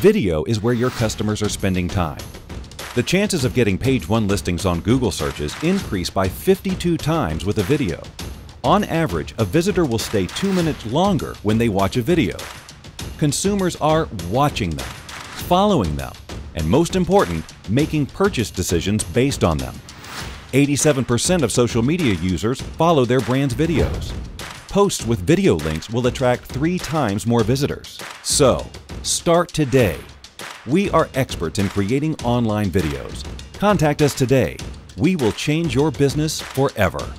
Video is where your customers are spending time. The chances of getting page one listings on Google searches increase by 52 times with a video. On average, a visitor will stay two minutes longer when they watch a video. Consumers are watching them, following them, and most important, making purchase decisions based on them. 87% of social media users follow their brand's videos. Posts with video links will attract three times more visitors. So, start today. We are experts in creating online videos. Contact us today. We will change your business forever.